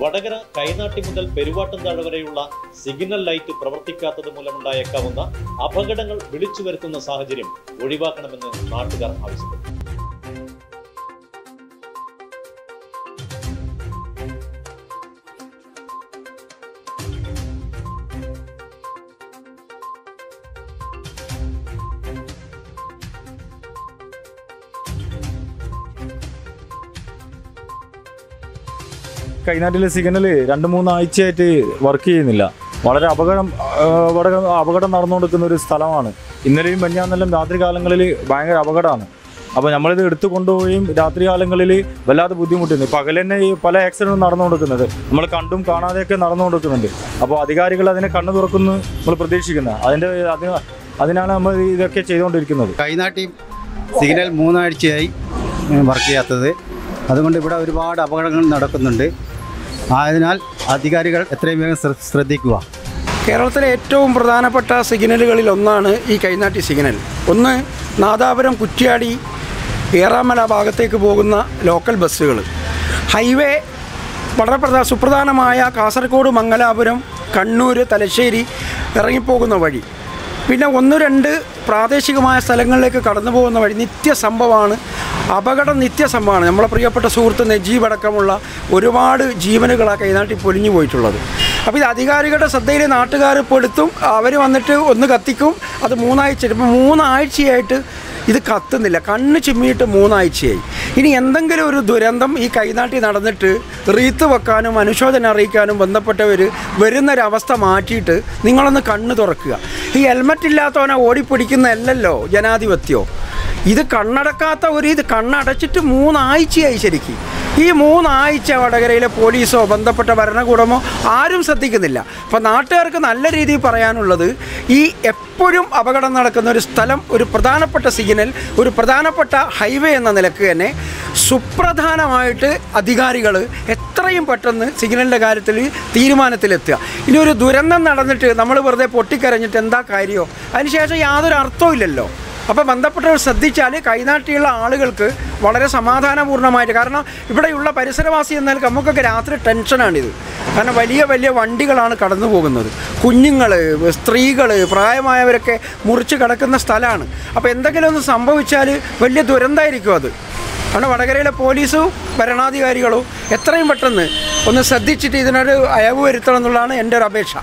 വടകര കൈനാട്ടി മുതൽ പെരുവാട്ടുംതാഴ വരെയുള്ള signal light പ്രവർത്തിക്കാത്തത് മൂലമുണ്ടായേക്കാവുന്ന അപകടങ്ങൾ വിളിച്ചു വരുത്തുന്ന സാഹചര്യം ഒഴിവാക്കണമെന്ന് നാട്ടുകാർ ആവശ്യപ്പെട്ടു. കൈനാട്ടിലെ സിഗ്നൽ രണ്ട് മൂന്നാഴ്ചയായിട്ട് വർക്ക് ചെയ്യുന്നില്ല. വളരെ അപകടം അപകടം അപകടം നടന്നുകൊടുക്കുന്ന ഒരു സ്ഥലമാണ്. ഇന്നലെയും മഞ്ഞാന്നെല്ലാം രാത്രി കാലങ്ങളിൽ ഭയങ്കര അപകടമാണ്. അപ്പോൾ നമ്മളിത് എടുത്തു കൊണ്ടുപോവുകയും രാത്രി കാലങ്ങളിൽ വല്ലാതെ ബുദ്ധിമുട്ടുന്നു പകൽ തന്നെ ഈ പല ആക്സിഡന്റും നടന്നുകൊടുക്കുന്നത് നമ്മൾ കണ്ടും കാണാതെയൊക്കെ നടന്നുകൊടുക്കുന്നുണ്ട് അപ്പോൾ അധികാരികൾ അതിനെ കണ്ണു തുറക്കുന്നു നമ്മൾ പ്രതീക്ഷിക്കുന്നത് അതിന്റെ അതിന് അതിനാണ് നമ്മൾ ഇതൊക്കെ ചെയ്തുകൊണ്ടിരിക്കുന്നത്. കൈനാട്ടി സിഗ്നൽ മൂന്നാഴ്ചയായി വർക്ക് ചെയ്യാത്തത്. അതുകൊണ്ട് ഇവിടെ ഒരുപാട് അപകടങ്ങൾ നടക്കുന്നുണ്ട്. ആയതിനാൽ അധികാരികൾ എത്രയും വേഗം ശ്ര- ശ്രദ്ധിക്കുക. കേരളത്തിലെ ഏറ്റവും പ്രധാനപ്പെട്ട സിഗ്നലുകളിൽ ഒന്നാണ് ഈ കൈനാട്ടി സിഗ്നൽ. ഒന്ന് നാദാപുരം കുറ്റ്യാടി ഏറാമല ഭാഗത്തേക്ക് പോകുന്ന ലോക്കൽ ബസ്സുകൾ. ഹൈവേ വളരെ പ്രധാന സുപ്രധാനമായ കാസർഗോഡ് മംഗലാപുരം കണ്ണൂർ തലശ്ശേരി ഇറങ്ങിപ്പോകുന്ന വഴി. പിന്നെ ഒന്ന് രണ്ട് പ്രാദേശികമായ സ്ഥലങ്ങളിലേക്ക് കടന്നു പോകുന്ന വഴി. നിത്യസംഭവമാണ് അപകടം നിത്യസംഭവമാണ് നമ്മളെ പ്രിയപ്പെട്ട സുഹൃത്ത് നജീബ് അടക്കമുള്ള ഒരുപാട് ജീവനുകളാണ് കൈനാട്ടി പൊലിഞ്ഞു പോയിട്ടുള്ളത്. അപ്പോൾ ഇത് അധികാരികളുടെ ശ്രദ്ധയിൽ നാട്ടുകാർ പെടുത്തും അവർ വന്നിട്ട് ഒന്ന് കത്തിക്കും അത് മൂന്നാഴ്ച ഇപ്പോൾ മൂന്നാഴ്ചയായിട്ട് ഇത് കത്തുന്നില്ല. കണ്ണ് ചിമ്മിയിട്ട് മൂന്നാഴ്ചയായി. ഇനി എന്തെങ്കിലും ഒരു ദുരന്തം ഈ കൈനാട്ടി നടന്നിട്ട് റീത്ത് വെക്കാനും അനുശോചനം അറിയിക്കാനും ബന്ധപ്പെട്ടവർ വരുന്നൊരവസ്ഥ മാറ്റിയിട്ട് നിങ്ങളൊന്ന് കണ്ണ് തുറക്കുക. ഈ ഹെൽമറ്റ് ഇല്ലാത്തവനെ ഓടിപ്പിടിക്കുന്നതല്ലല്ലോ ജനാധിപത്യോ. ഇത് കണ്ണടക്കാത്ത ഒരു ഇത് കണ്ണടച്ചിട്ട് മൂന്നാഴ്ചയായി ശരിക്കും. ഈ മൂന്നാഴ്ച വടകരയിലെ പോലീസോ ബന്ധപ്പെട്ട ഭരണകൂടമോ ആരും ശ്രദ്ധിക്കുന്നില്ല. അപ്പം നാട്ടുകാർക്ക് നല്ല രീതിയിൽ പറയാനുള്ളത് ഈ എപ്പോഴും അപകടം നടക്കുന്ന ഒരു സ്ഥലം ഒരു പ്രധാനപ്പെട്ട സിഗ്നൽ ഒരു പ്രധാനപ്പെട്ട ഹൈവേ എന്ന നിലയ്ക്ക് തന്നെ സുപ്രധാനമായിട്ട് അധികാരികൾ എത്രയും പെട്ടെന്ന് സിഗ്നലിന്റെ കാര്യത്തിൽ തീരുമാനത്തിലെത്തുക. ഇനി ഒരു ദുരന്തം നടന്നിട്ട് നമ്മൾ വെറുതെ പൊട്ടിക്കരഞ്ഞിട്ട് എന്താ കാര്യമോ അതിനുശേഷം യാതൊരു അർത്ഥവും ഇല്ലല്ലോ. അപ്പോൾ ബന്ധപ്പെട്ടവർ ശ്രദ്ധിച്ചാൽ കൈനാട്ടിയുള്ള ആളുകൾക്ക് വളരെ സമാധാനപൂർണമായിട്ട് കാരണം ഇവിടെയുള്ള പരിസരവാസി എന്നാൽ നമുക്കൊക്കെ രാത്രി ടെൻഷനാണിത്. കാരണം വലിയ വലിയ വണ്ടികളാണ് കടന്നു പോകുന്നത്. കുഞ്ഞുങ്ങൾ സ്ത്രീകൾ പ്രായമായവരൊക്കെ മുറിച്ച് കിടക്കുന്ന സ്ഥലമാണ്. അപ്പോൾ എന്തെങ്കിലും ഒന്ന് സംഭവിച്ചാൽ വലിയ ദുരന്തമായിരിക്കും അത്. കാരണം വടകരയിലെ പോലീസും ഭരണാധികാരികളും എത്രയും പെട്ടെന്ന് ഒന്ന് ശ്രദ്ധിച്ചിട്ട് ഇതിനൊരു അയവ് വരുത്തണം എന്നുള്ളതാണ് എന്റെ ഒരു അപേക്ഷ.